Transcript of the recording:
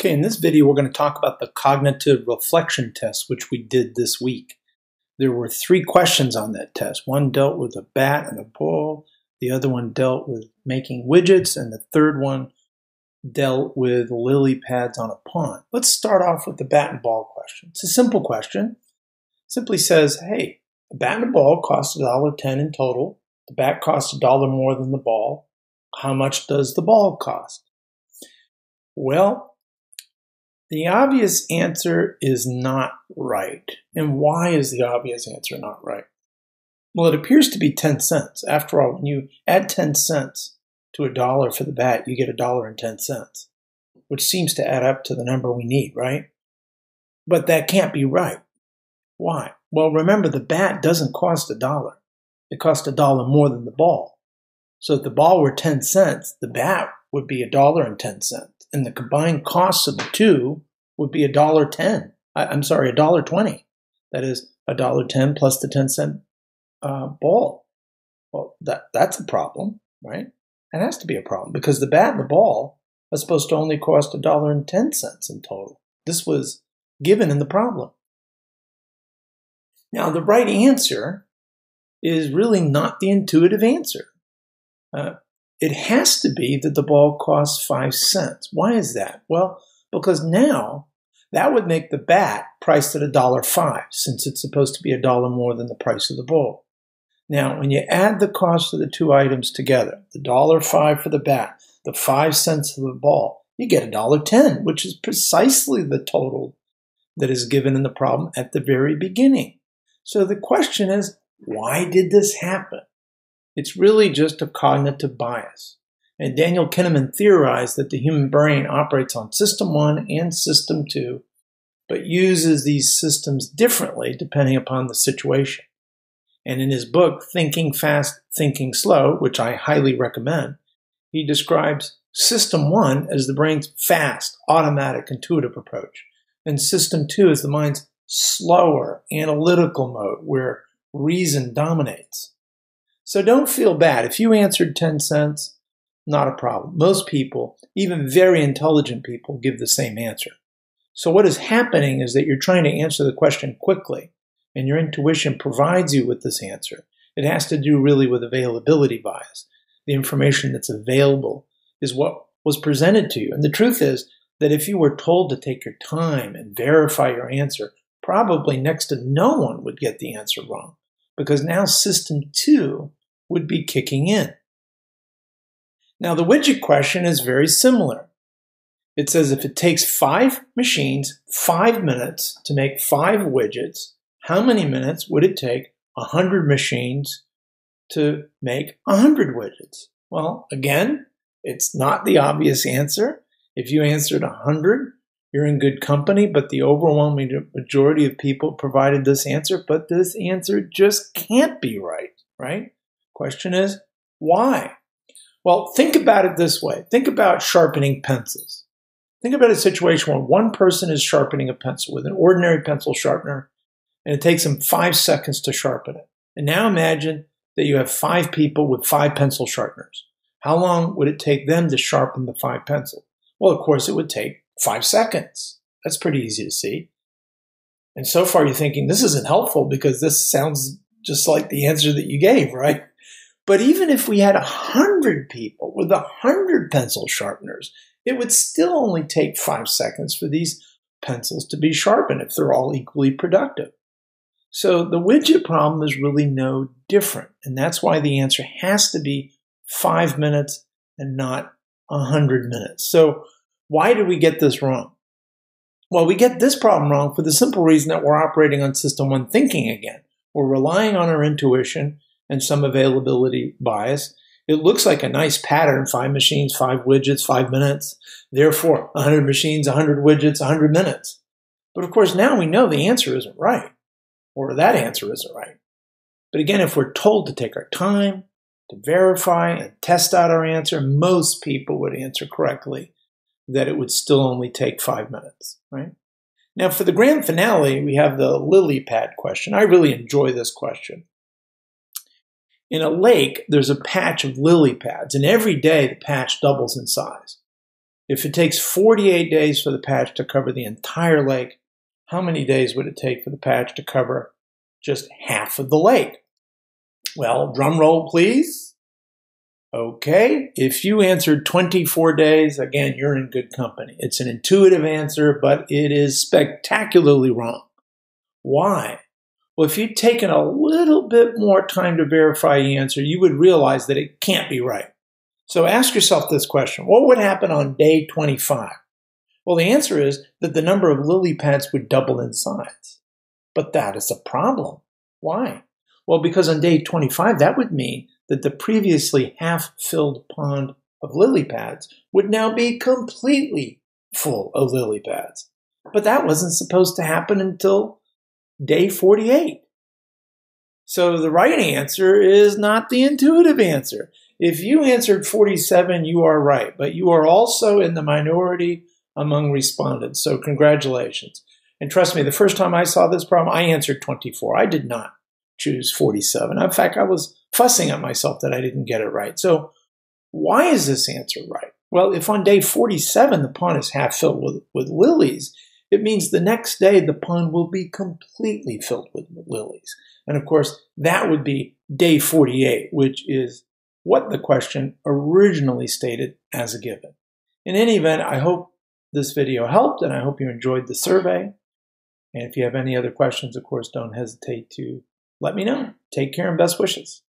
Okay, in this video, we're going to talk about the cognitive reflection test, which we did this week. There were three questions on that test. One dealt with a bat and a ball, the other one dealt with making widgets, and the third one dealt with lily pads on a pond. Let's start off with the bat and ball question. It's a simple question. It simply says, hey, a bat and a ball cost $1.10 in total. The bat costs a dollar more than the ball. How much does the ball cost? Well, the obvious answer is not right. And why is the obvious answer not right? Well, it appears to be 10 cents. After all, when you add 10 cents to a dollar for the bat, you get a dollar and 10 cents, which seems to add up to the number we need, right? But that can't be right. Why? Well, remember, the bat doesn't cost a dollar. It costs a dollar more than the ball. So if the ball were 10 cents, the bat would be a dollar and 10 cents and the combined costs of the two would be a dollar ten. I'm sorry, a dollar twenty. That is a dollar ten plus the ten cent uh, ball. Well, that that's a problem, right? It has to be a problem because the bat and the ball are supposed to only cost a dollar and ten cents in total. This was given in the problem. Now, the right answer is really not the intuitive answer. Uh, it has to be that the ball costs five cents. Why is that? Well, because now that would make the bat priced at a dollar five, since it's supposed to be a dollar more than the price of the ball. Now, when you add the cost of the two items together, the dollar five for the bat, the five cents of the ball, you get a dollar ten, which is precisely the total that is given in the problem at the very beginning. So the question is, why did this happen? It's really just a cognitive bias. And Daniel Kahneman theorized that the human brain operates on system one and system two, but uses these systems differently depending upon the situation. And in his book, Thinking Fast, Thinking Slow, which I highly recommend, he describes system one as the brain's fast, automatic, intuitive approach, and system two as the mind's slower, analytical mode where reason dominates. So don't feel bad. If you answered 10 cents, not a problem. Most people, even very intelligent people, give the same answer. So what is happening is that you're trying to answer the question quickly, and your intuition provides you with this answer. It has to do really with availability bias. The information that's available is what was presented to you. And the truth is that if you were told to take your time and verify your answer, probably next to no one would get the answer wrong. Because now system two would be kicking in. Now, the widget question is very similar. It says if it takes five machines five minutes to make five widgets, how many minutes would it take 100 machines to make 100 widgets? Well, again, it's not the obvious answer. If you answered 100, you're in good company, but the overwhelming majority of people provided this answer, but this answer just can't be right, right? Question is, why? Well, think about it this way. Think about sharpening pencils. Think about a situation where one person is sharpening a pencil with an ordinary pencil sharpener, and it takes them five seconds to sharpen it. And now imagine that you have five people with five pencil sharpeners. How long would it take them to sharpen the five pencils? Well, of course, it would take five seconds. That's pretty easy to see. And so far, you're thinking this isn't helpful because this sounds just like the answer that you gave, right? But even if we had a hundred people with a hundred pencil sharpeners, it would still only take five seconds for these pencils to be sharpened if they're all equally productive. So the widget problem is really no different. And that's why the answer has to be five minutes and not a hundred minutes. So why did we get this wrong? Well, we get this problem wrong for the simple reason that we're operating on system one thinking again. We're relying on our intuition and some availability bias. It looks like a nice pattern, five machines, five widgets, five minutes. Therefore, 100 machines, 100 widgets, 100 minutes. But of course, now we know the answer isn't right, or that answer isn't right. But again, if we're told to take our time to verify and test out our answer, most people would answer correctly that it would still only take five minutes, right? Now, for the grand finale, we have the lily pad question. I really enjoy this question. In a lake, there's a patch of lily pads, and every day the patch doubles in size. If it takes 48 days for the patch to cover the entire lake, how many days would it take for the patch to cover just half of the lake? Well, drum roll, please. Okay, if you answered 24 days, again, you're in good company. It's an intuitive answer, but it is spectacularly wrong. Why? Well, if you'd taken a little bit more time to verify the answer, you would realize that it can't be right. So ask yourself this question What would happen on day 25? Well, the answer is that the number of lily pads would double in size. But that is a problem. Why? Well, because on day 25, that would mean that the previously half filled pond of lily pads would now be completely full of lily pads. But that wasn't supposed to happen until day 48. So the right answer is not the intuitive answer. If you answered 47, you are right, but you are also in the minority among respondents. So congratulations. And trust me, the first time I saw this problem, I answered 24. I did not choose 47. In fact, I was fussing at myself that I didn't get it right. So why is this answer right? Well, if on day 47 the pond is half filled with, with lilies, it means the next day the pond will be completely filled with lilies. And of course, that would be day 48, which is what the question originally stated as a given. In any event, I hope this video helped and I hope you enjoyed the survey. And if you have any other questions, of course, don't hesitate to let me know. Take care and best wishes.